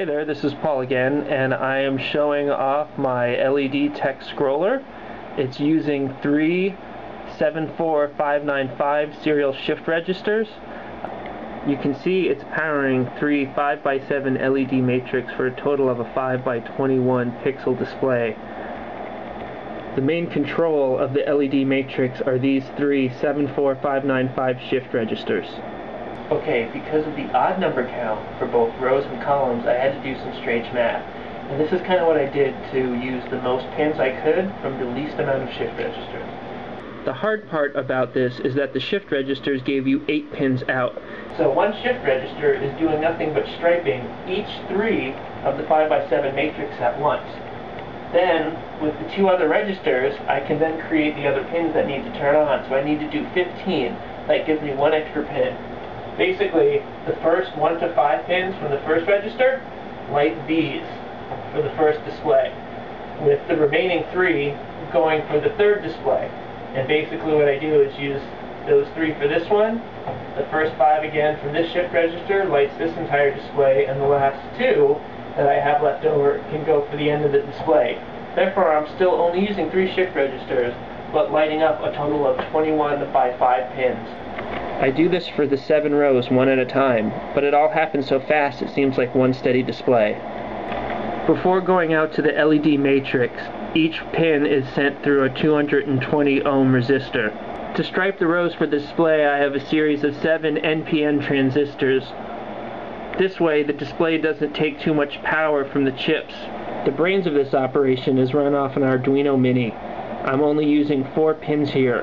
Hey there, this is Paul again, and I am showing off my LED text scroller. It's using three 74595 serial shift registers. You can see it's powering three 5x7 LED matrix for a total of a 5x21 pixel display. The main control of the LED matrix are these three 74595 shift registers. Okay, because of the odd number count for both rows and columns, I had to do some strange math. And this is kind of what I did to use the most pins I could from the least amount of shift registers. The hard part about this is that the shift registers gave you 8 pins out. So one shift register is doing nothing but striping each three of the 5x7 matrix at once. Then, with the two other registers, I can then create the other pins that need to turn on. So I need to do 15. That gives me one extra pin basically the first one to five pins from the first register light these for the first display with the remaining three going for the third display. And basically what I do is use those three for this one the first five again from this shift register lights this entire display and the last two that I have left over can go for the end of the display. Therefore I'm still only using three shift registers but lighting up a total of 21 by 5 pins I do this for the seven rows one at a time, but it all happens so fast it seems like one steady display. Before going out to the LED matrix, each pin is sent through a 220 ohm resistor. To stripe the rows for the display, I have a series of seven NPN transistors. This way, the display doesn't take too much power from the chips. The brains of this operation is run off an Arduino Mini. I'm only using four pins here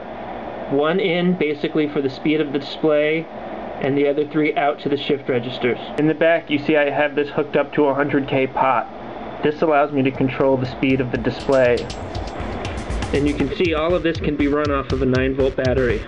one in basically for the speed of the display and the other three out to the shift registers. In the back you see I have this hooked up to a 100k pot. This allows me to control the speed of the display. And you can see all of this can be run off of a 9 volt battery.